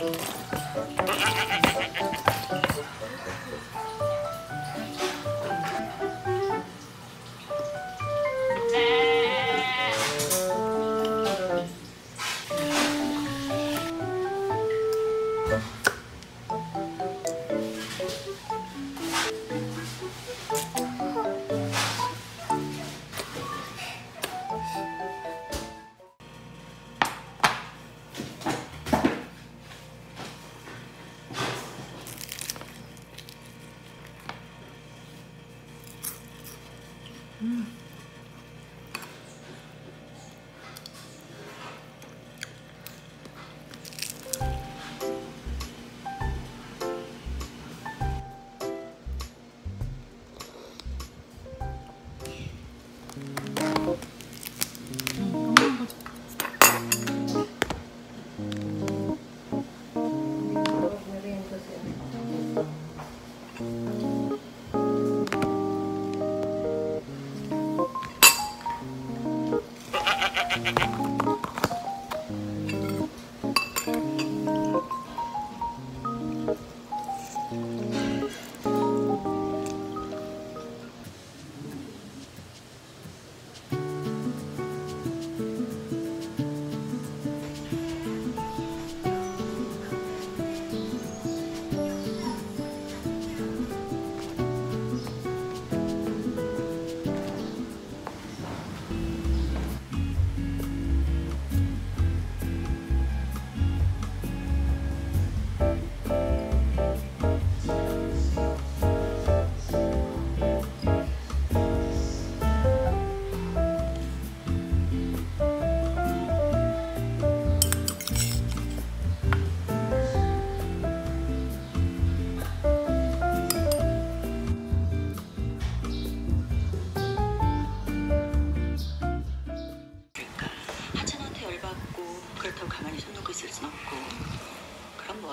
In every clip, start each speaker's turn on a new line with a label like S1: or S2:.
S1: Ha ha ha ha ha ha! Mm.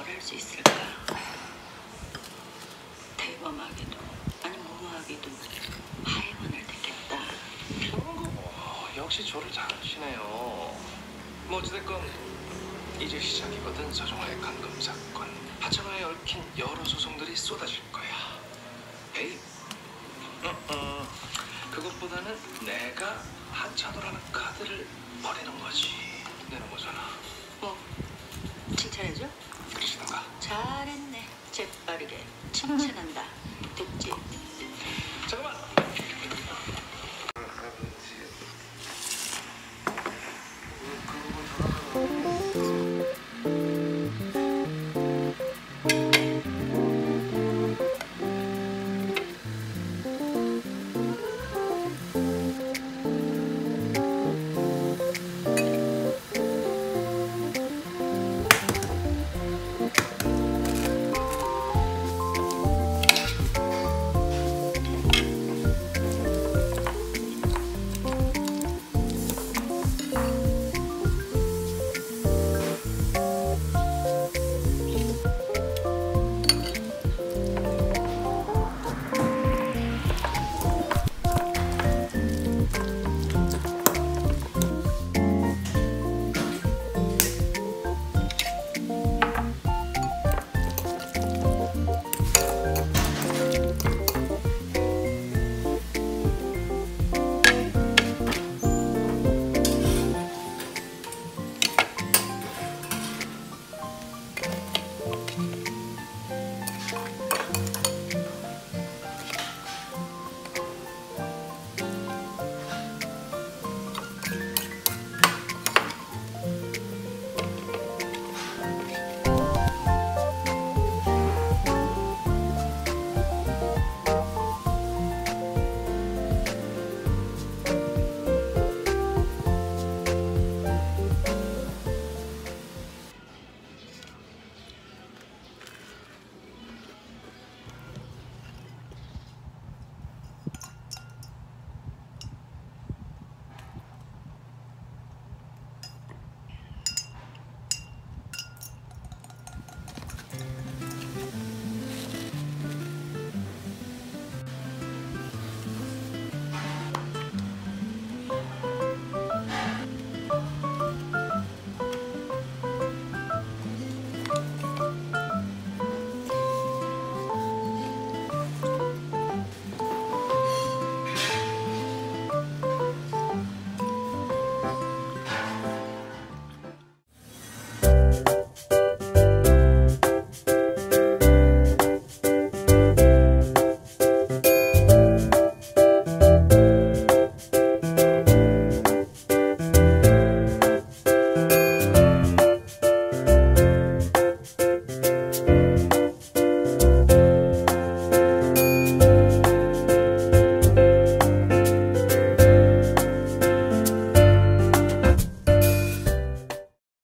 S1: 버릴 수 있을까? 대범하게도 아니 무모하게도 하이원을 택했다.
S2: 어, 역시 저를 잘하시네요. 뭐 어찌됐건 이제 시작이거든 서종화의 감금 사건. 하천화에 얽힌 여러 소송들이 쏟아질 거야. 에이, 어, 어. 그것보다는 내가 하천화라는 카드를 버리는 거지. 내는 거잖아.
S1: 뭐 칭찬해줘? 잘했네. 재빠르게 칭찬한다. 듣지?